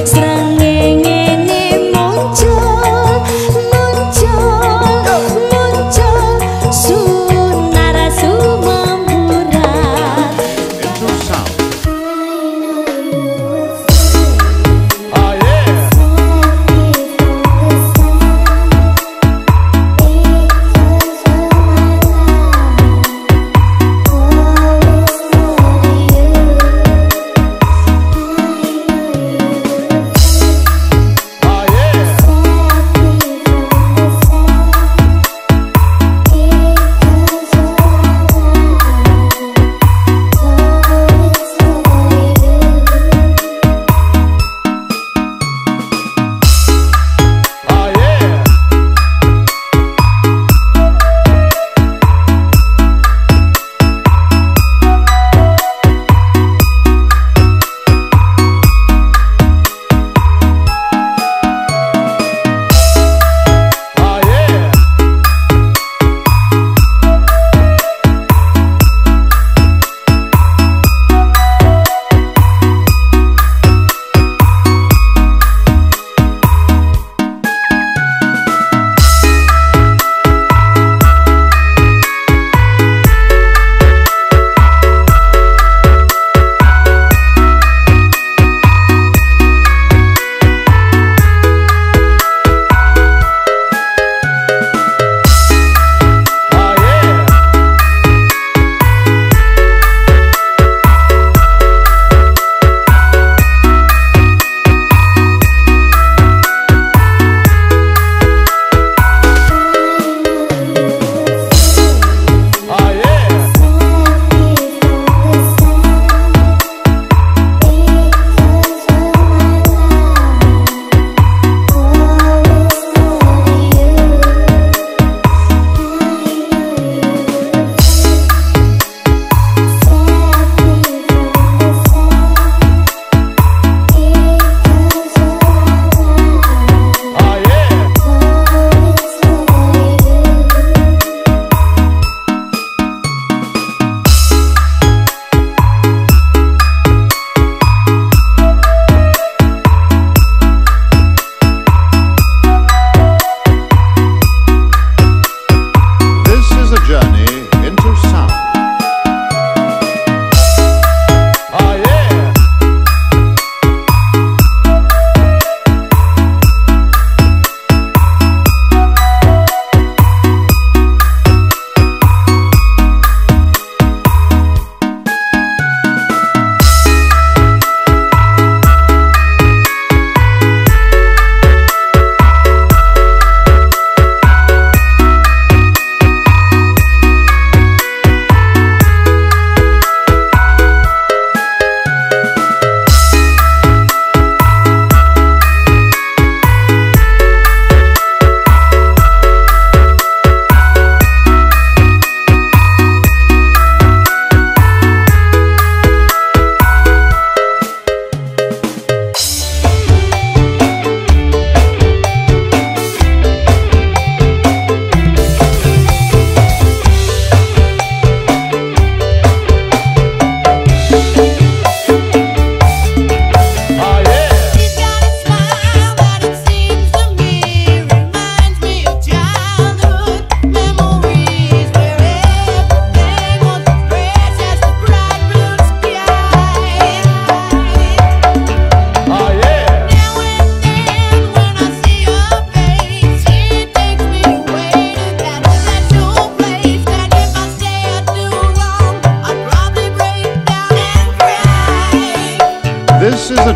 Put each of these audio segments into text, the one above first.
extraño.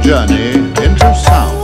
journey into sound.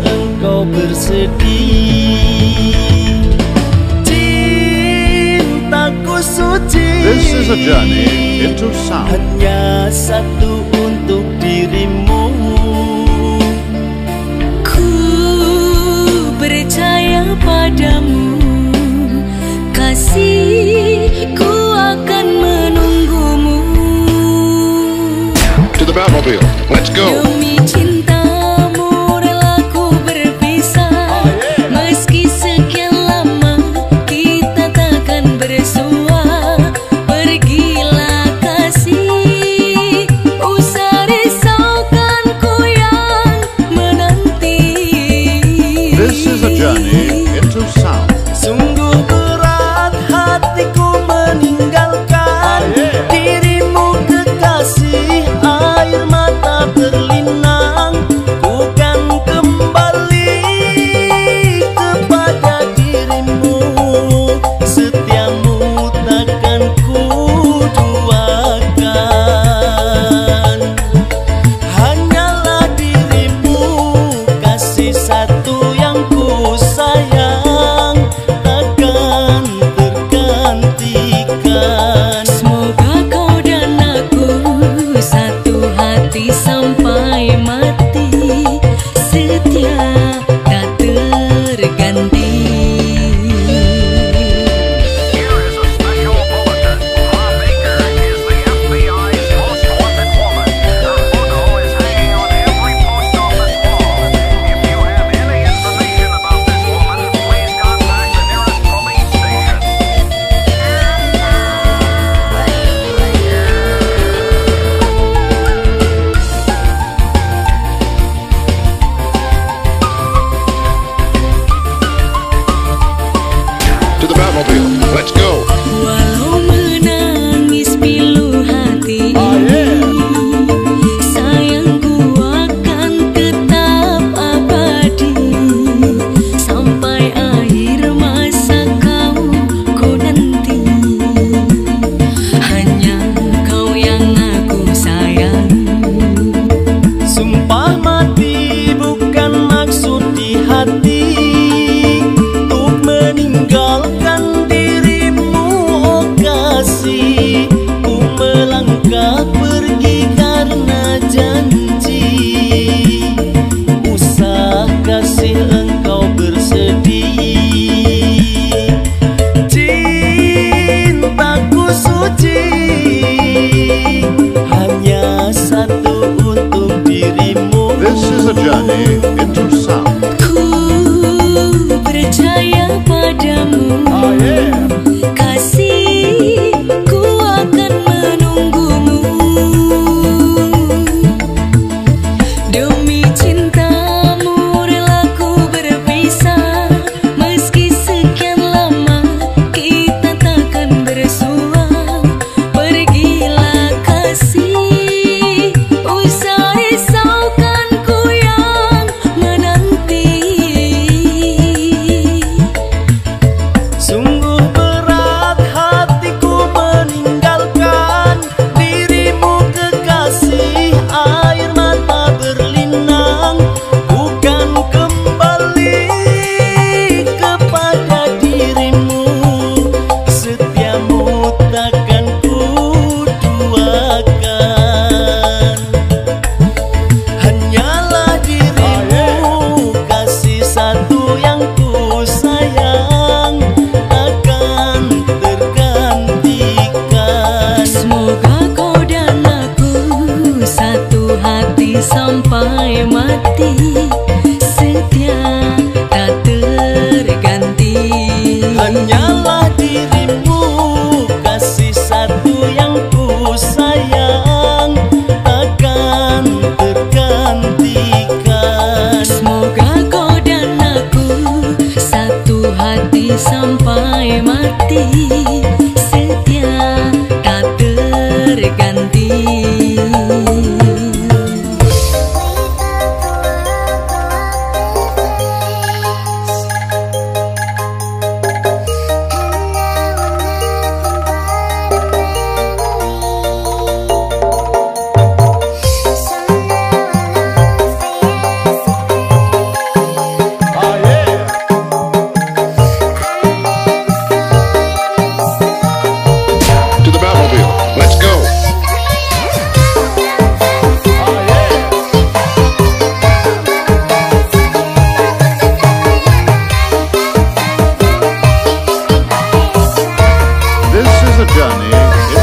engkau bersedih Cintaku suci This is a journey into sound. Hanya satu Johnny.